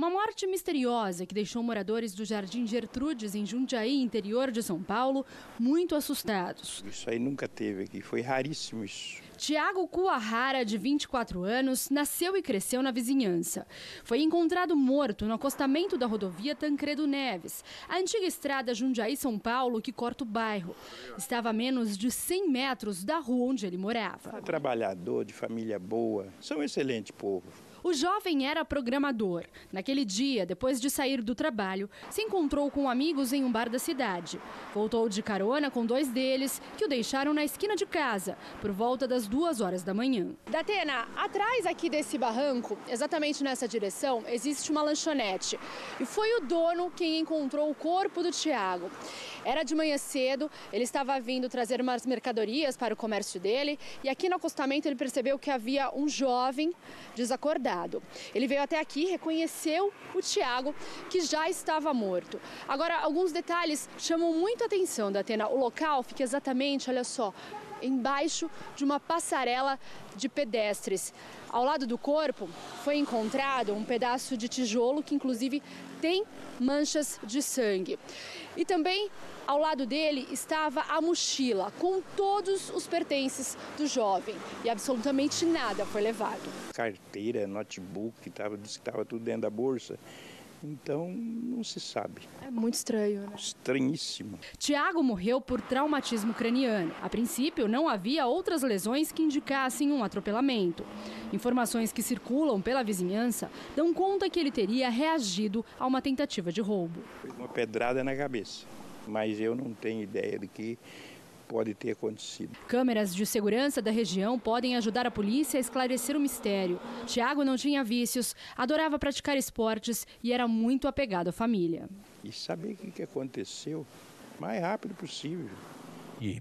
Uma morte misteriosa que deixou moradores do Jardim Gertrudes, em Jundiaí, interior de São Paulo, muito assustados. Isso aí nunca teve aqui, foi raríssimo isso. Tiago Kuahara, de 24 anos, nasceu e cresceu na vizinhança. Foi encontrado morto no acostamento da rodovia Tancredo Neves, a antiga estrada Jundiaí-São Paulo que corta o bairro. Estava a menos de 100 metros da rua onde ele morava. Trabalhador, de família boa, são excelente povo. O jovem era programador. Naquele dia, depois de sair do trabalho, se encontrou com amigos em um bar da cidade. Voltou de carona com dois deles, que o deixaram na esquina de casa, por volta das duas horas da manhã. Datena, atrás aqui desse barranco, exatamente nessa direção, existe uma lanchonete. E foi o dono quem encontrou o corpo do Tiago. Era de manhã cedo, ele estava vindo trazer umas mercadorias para o comércio dele, e aqui no acostamento ele percebeu que havia um jovem desacordado ele veio até aqui, reconheceu o Tiago, que já estava morto. Agora, alguns detalhes chamam muito a atenção da Atena. O local fica exatamente, olha só, embaixo de uma passarela de pedestres. Ao lado do corpo foi encontrado um pedaço de tijolo que, inclusive, tem manchas de sangue. E também ao lado dele estava a mochila com todos os pertences do jovem e absolutamente nada foi levado. Carteira, notebook, tava, disse que estava tudo dentro da bolsa. Então, não se sabe. É muito estranho, né? Estranhíssimo. Tiago morreu por traumatismo craniano. A princípio, não havia outras lesões que indicassem um atropelamento. Informações que circulam pela vizinhança dão conta que ele teria reagido a uma tentativa de roubo. Foi uma pedrada na cabeça, mas eu não tenho ideia de que pode ter acontecido. Câmeras de segurança da região podem ajudar a polícia a esclarecer o mistério. Tiago não tinha vícios, adorava praticar esportes e era muito apegado à família. E saber o que aconteceu o mais rápido possível. E